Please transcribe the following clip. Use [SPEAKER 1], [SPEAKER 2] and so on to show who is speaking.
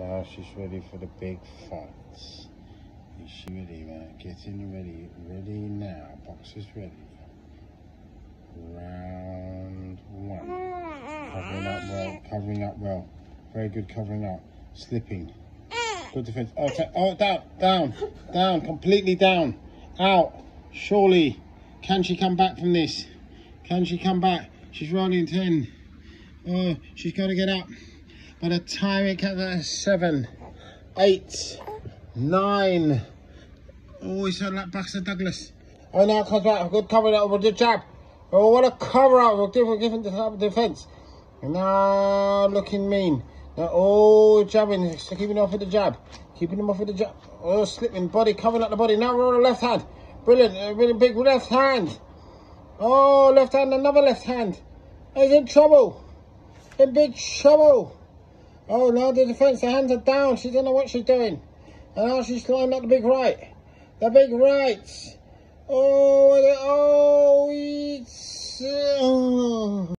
[SPEAKER 1] Now she's ready for the big fight. Is she ready, man? Getting ready. Ready now. Box is ready. Round one. Covering up well. Covering up well. Very good covering up. Slipping. Good defense. Oh, oh down, down, down, completely down. Out. Surely. Can she come back from this? Can she come back? She's rolling 10. Oh, she's got to get up. By the time it comes out, seven, eight, nine. Oh, he's on that Buster Douglas. Oh, now it comes back. Good cover that with the jab. Oh, what a cover up with different, different defense. Now looking mean. Now, oh, jabbing, keeping off with the jab. Keeping him off with the jab. Oh, slipping, body, covering up the body. Now we're on the left hand. Brilliant, uh, really big left hand. Oh, left hand, another left hand. He's in trouble. In big trouble. Oh, now the defence, the hands are down. She doesn't know what she's doing. And now she's flying up the big right. The big right. Oh